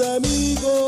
amigos.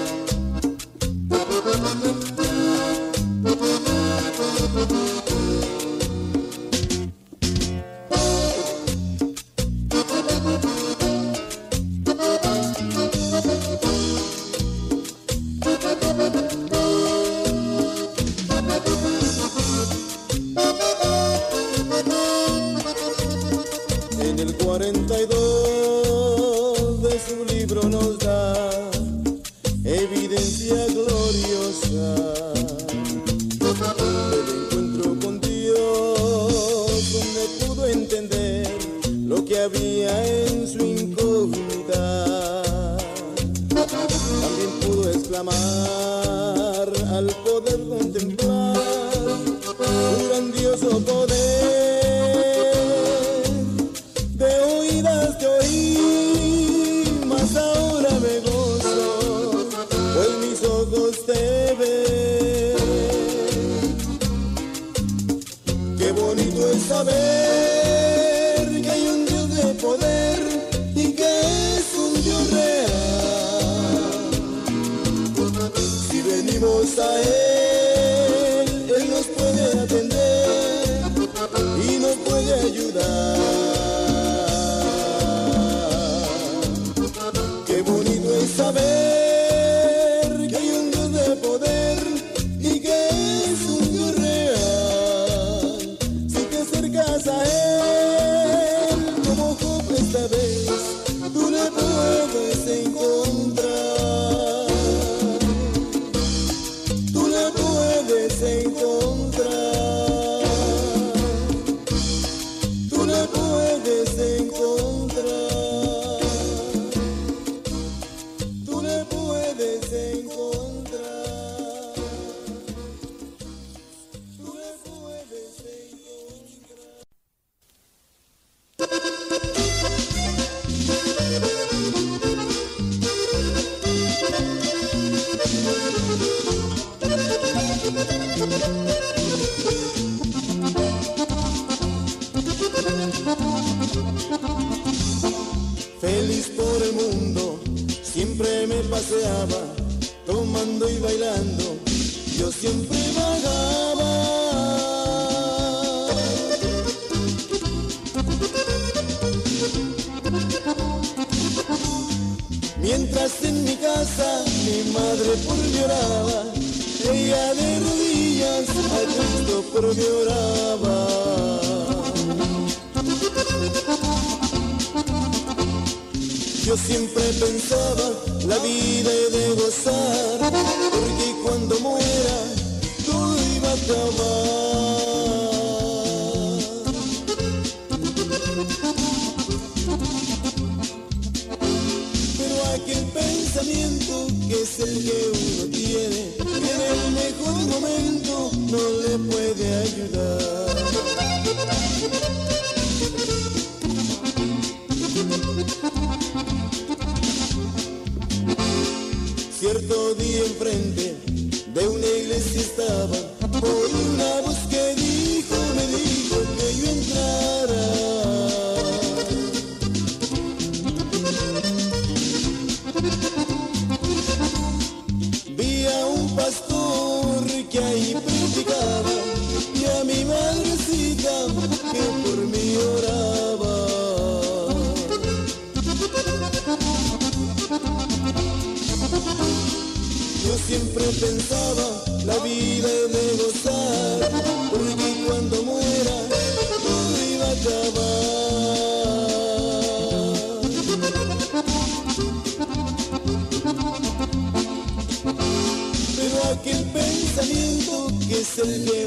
still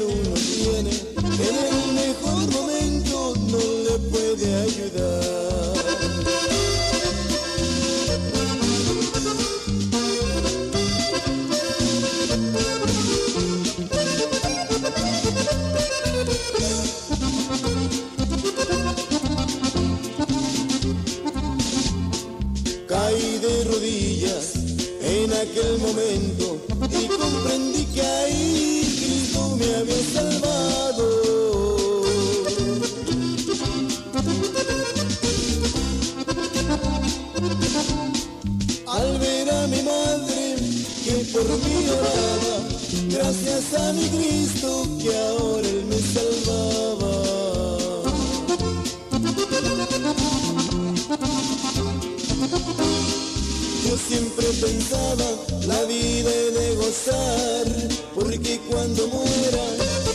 siempre pensaba, la vida de gozar, porque cuando muera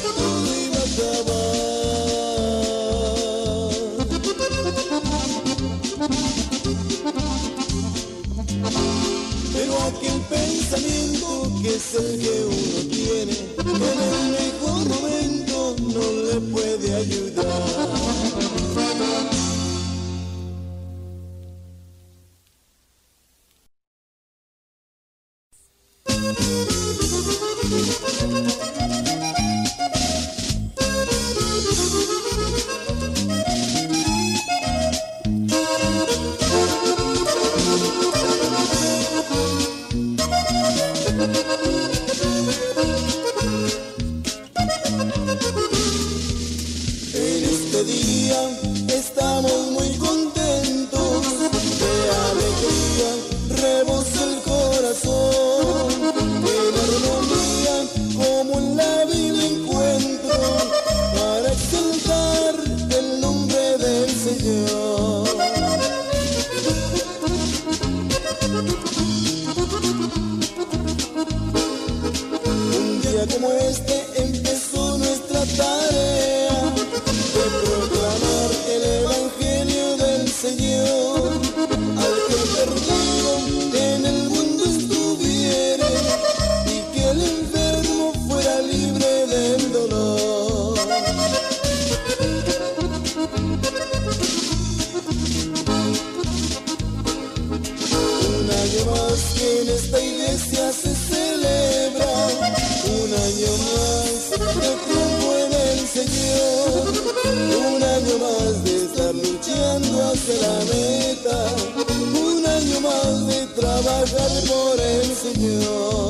todo iba a acabar. Pero aquel pensamiento que es el que uno tiene, en el alcance la meta, un año más de trabajar por el Señor.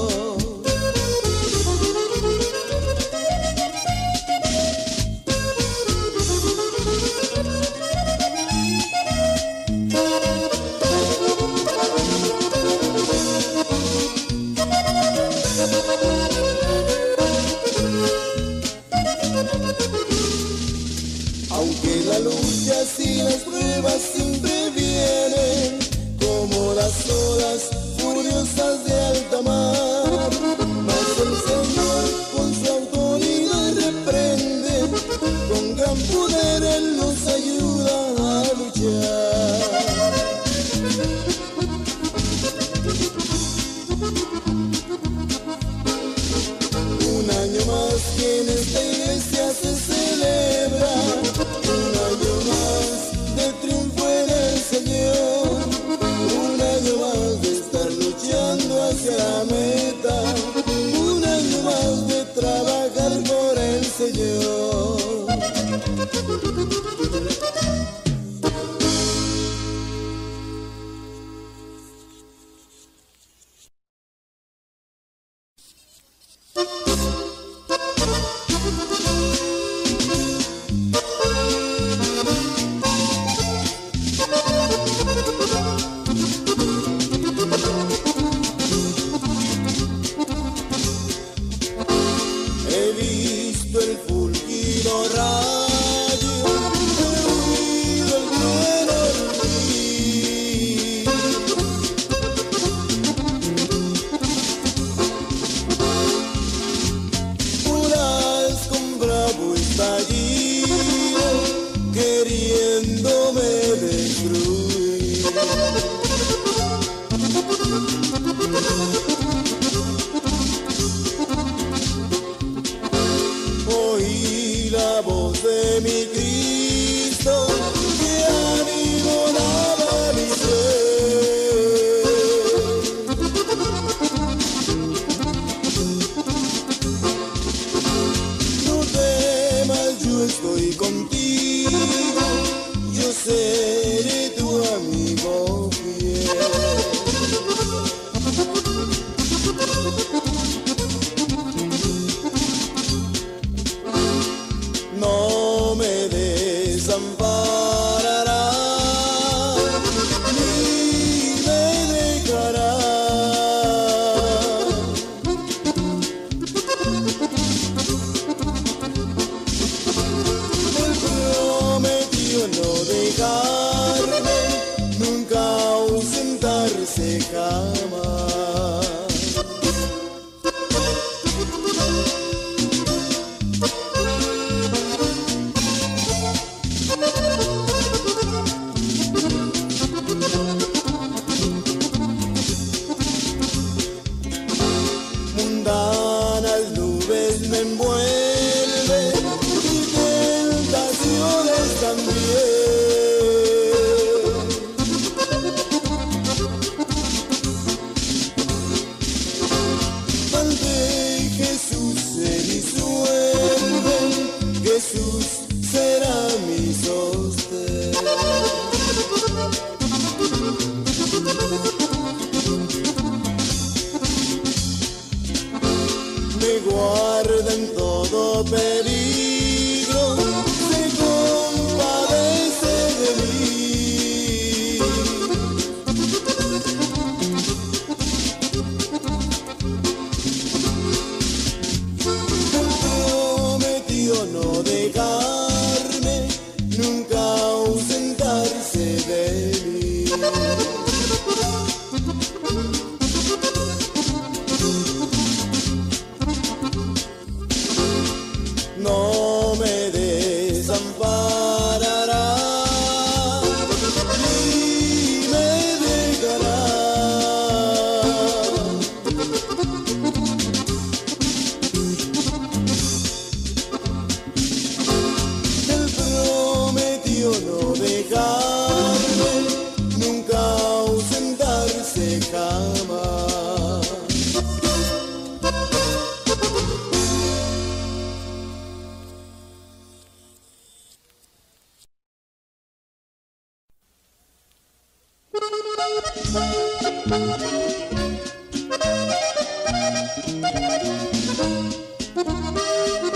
Música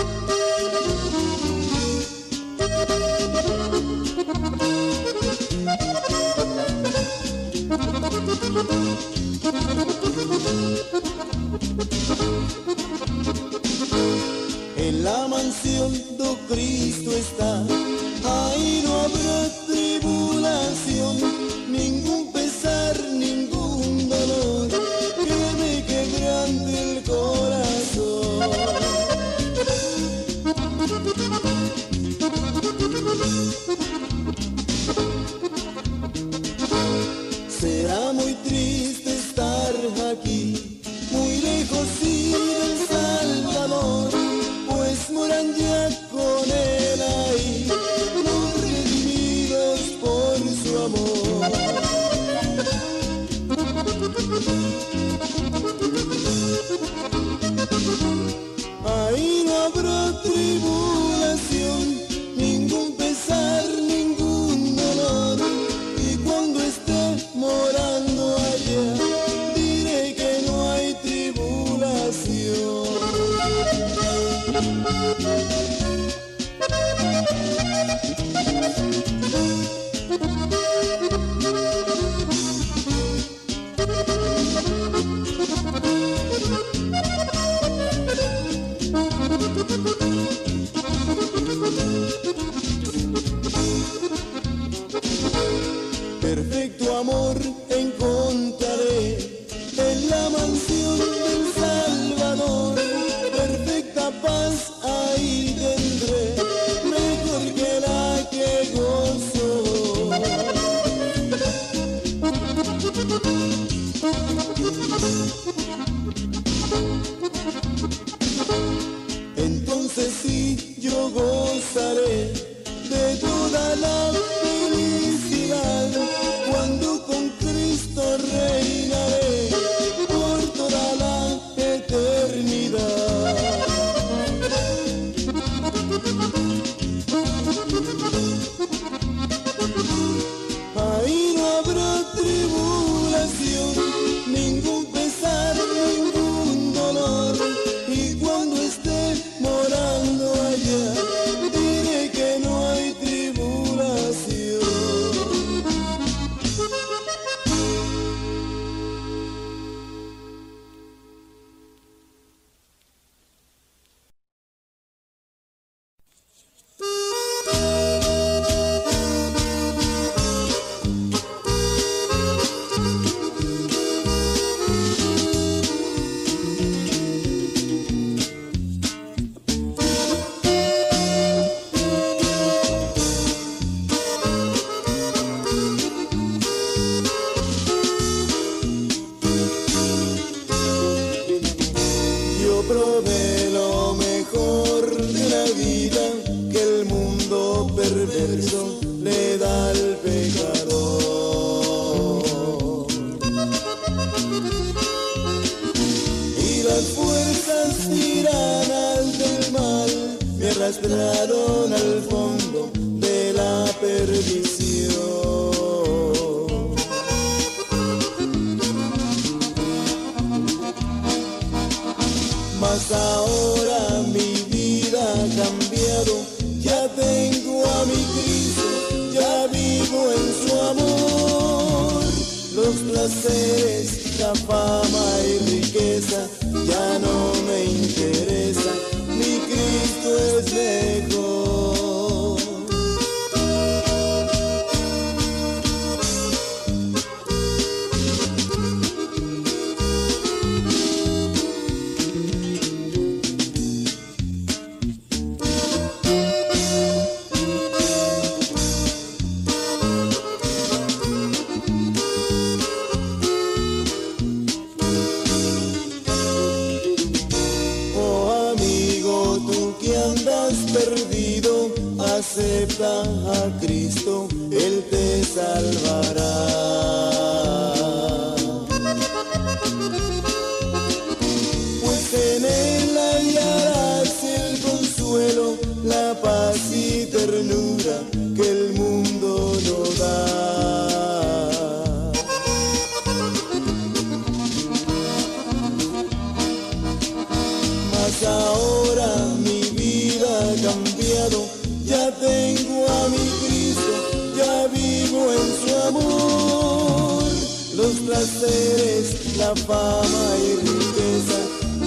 la fama y riqueza.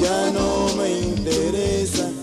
Ya no me interesa.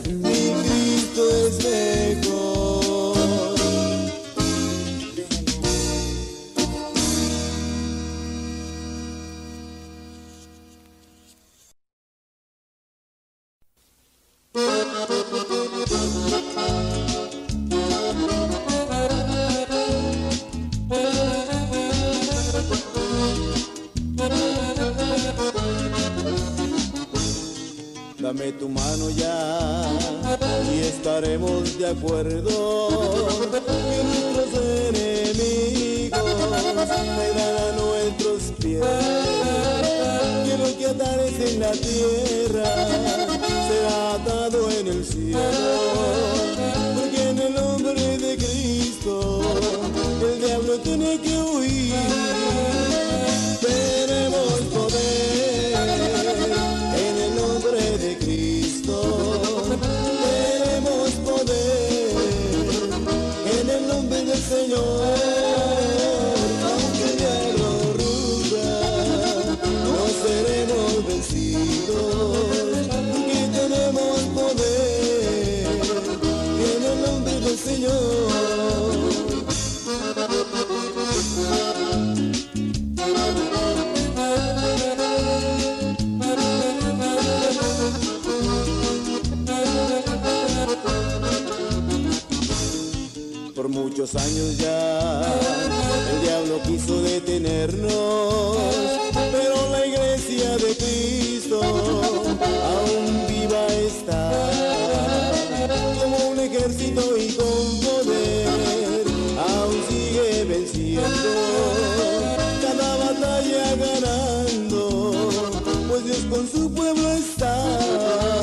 con su pueblo está.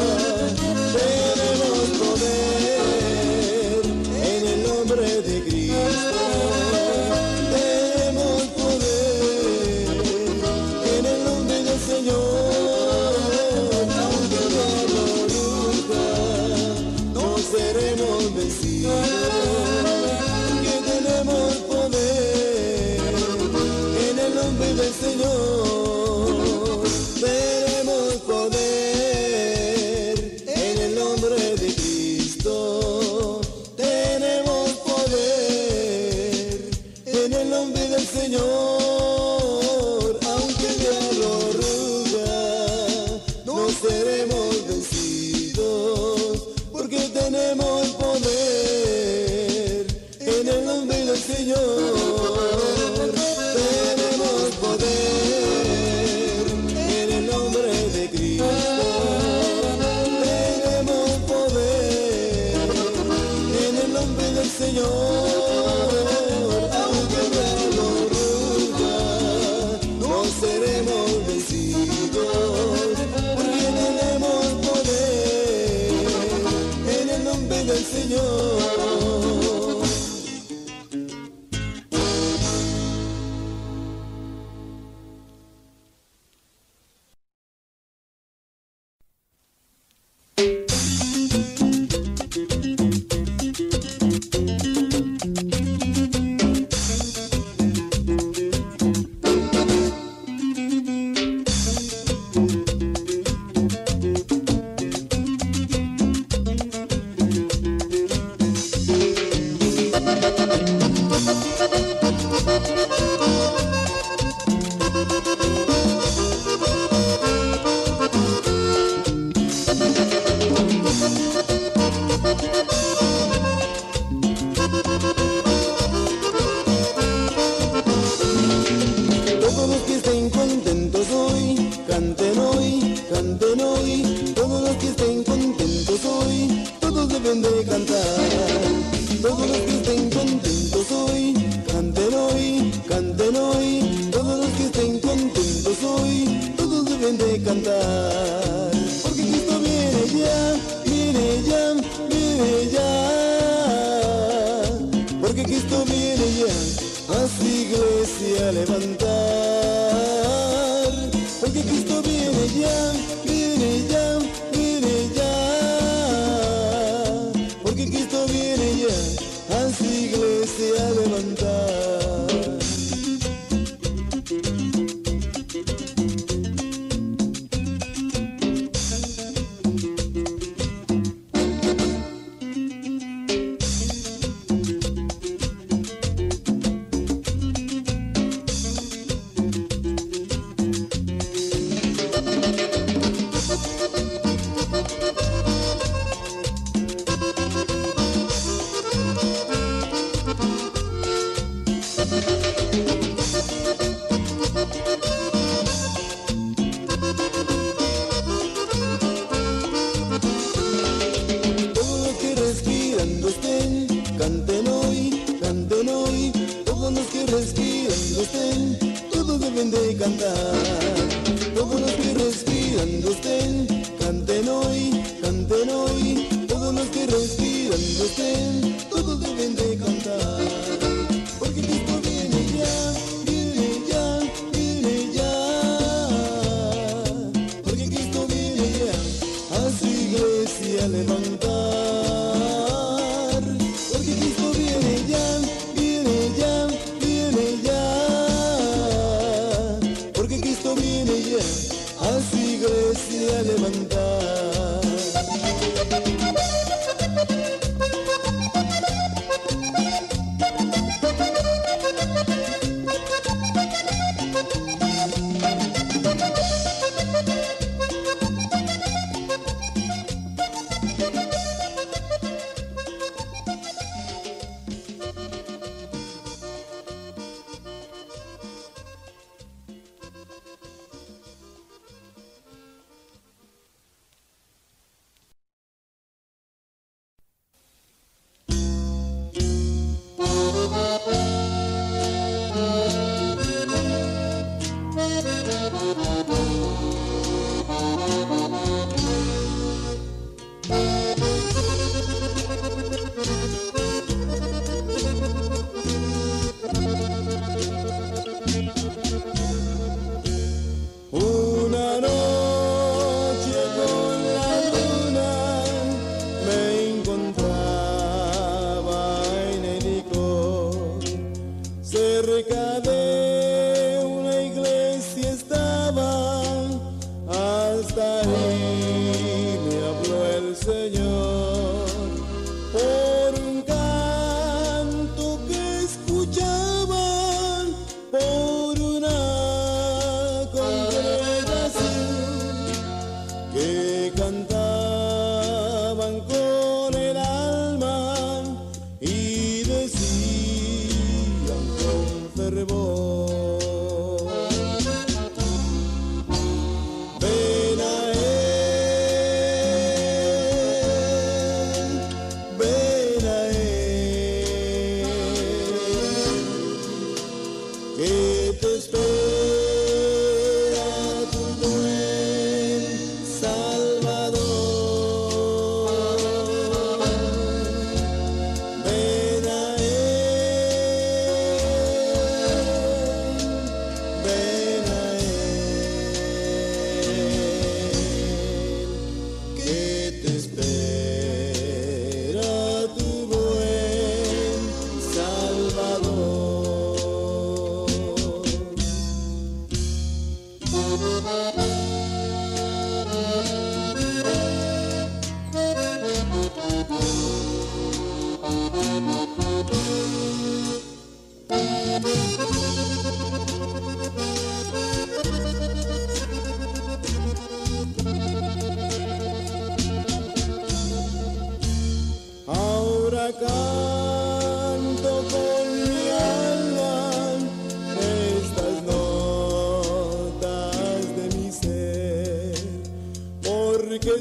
Que te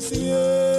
Yes.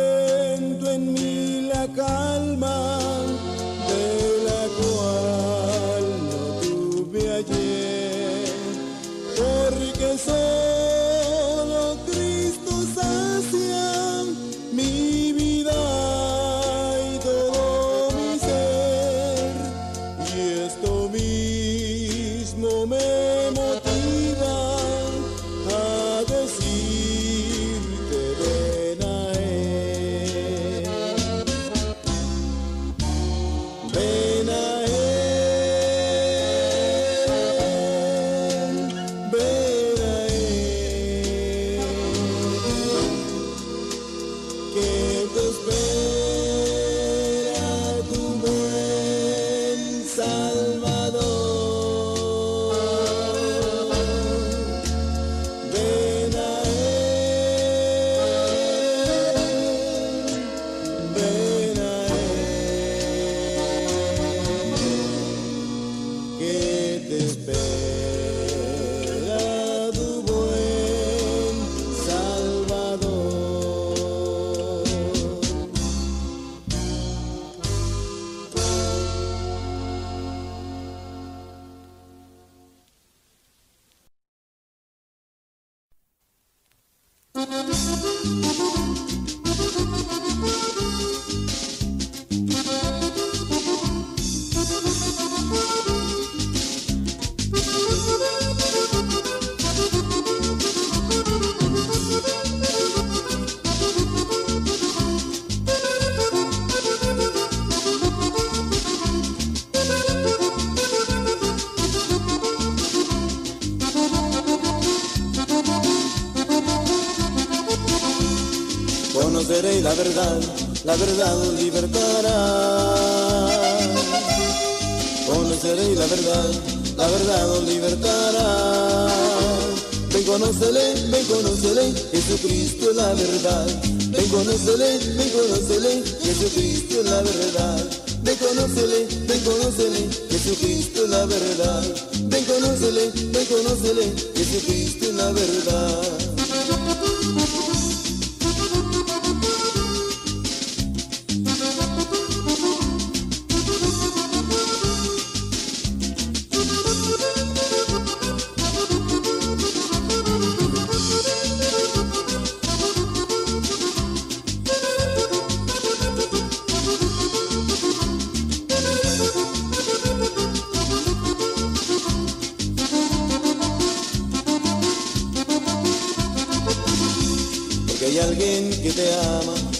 Conoceréis la verdad, la verdad libertará. Conoceréis la verdad, la verdad libertará. Ven, conócele, ven, conócele, Jesucristo es la verdad. Ven, conócele, ven, conócele, Jesucristo es la verdad. Ven, conócele, ven, conócele, Jesucristo es la verdad. Ven, conócele, ven, conócele, Jesucristo es la verdad.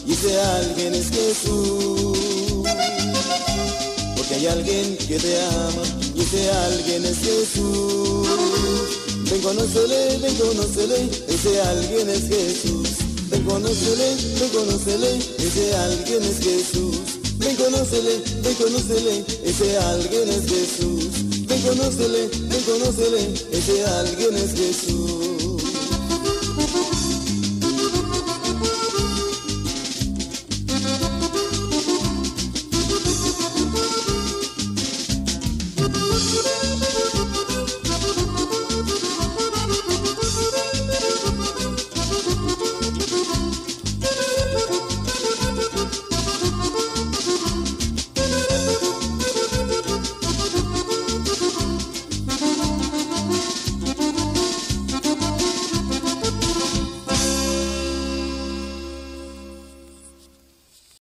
Y ese alguien es Jesús. Porque hay alguien que te ama y ese alguien es Jesús. Ven, conócele, ven, conócele, ese alguien es Jesús. Ven, conócele, ven, conócele, ese alguien es Jesús. Ven, conócele, ven, conócele, ese alguien es Jesús. Ven, conócele, ven, conócele, ese alguien es Jesús.